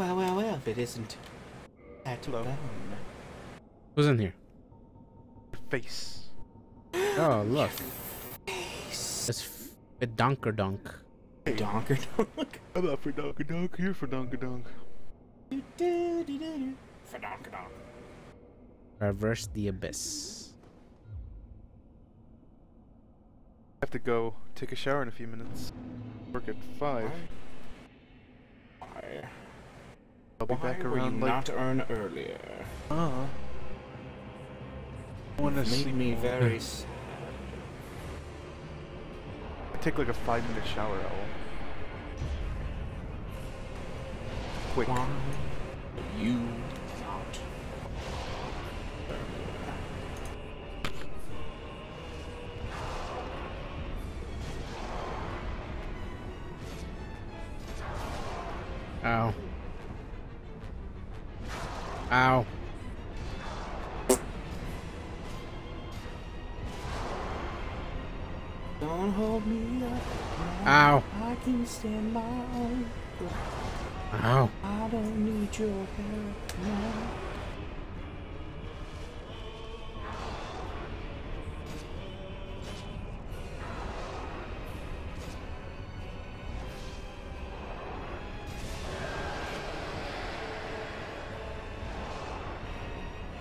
Well, well, well, if it isn't at Hello. bone. Who's in here? Face. Oh, look. Face. It's a Donker Dunk. Donker donk. I'm not for donker donk, here for Donka Donk. Do, do, do, do, do. For donker donk. Traverse the Abyss. I have to go take a shower in a few minutes. Work at 5. Why? I'll be Why back were you around like... not earn earlier? Uh, I want to sleep me very sad. I take like a 5 minute shower, Owl. Quick. Why you not earlier? Ow. Ow. Don't hold me up. Ow. I can stand my own. Ow. I don't need your help now.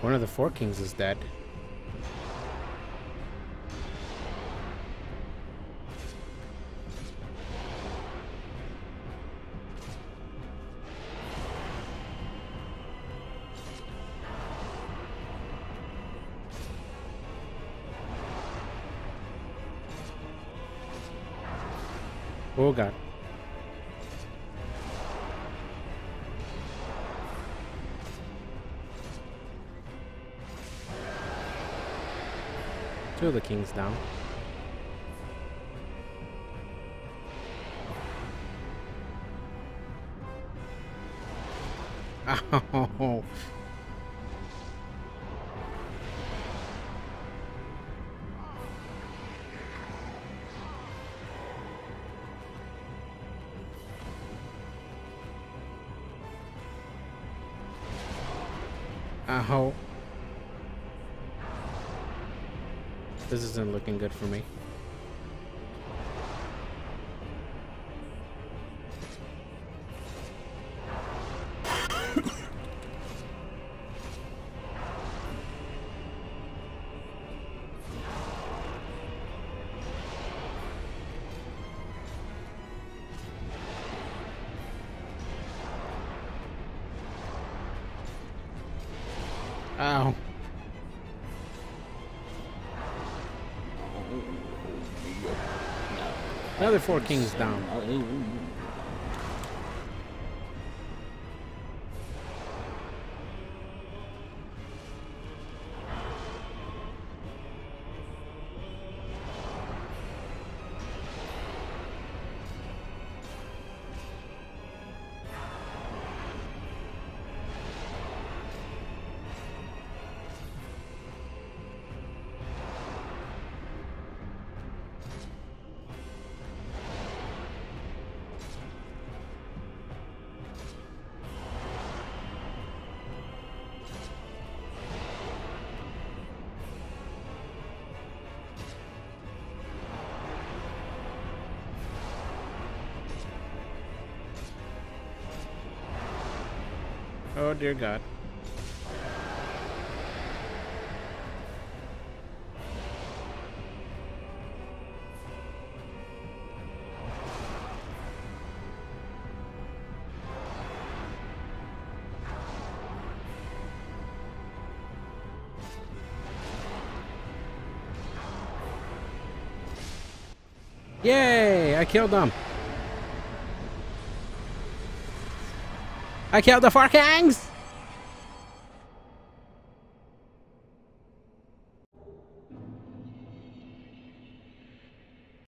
One of the four kings is dead. Oh god. Two of the kings down. Ow. Ow. This isn't looking good for me. Ow. Another four kings down. Oh dear God. Yay! I killed them. I killed the four kings.